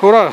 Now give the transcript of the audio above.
ほら。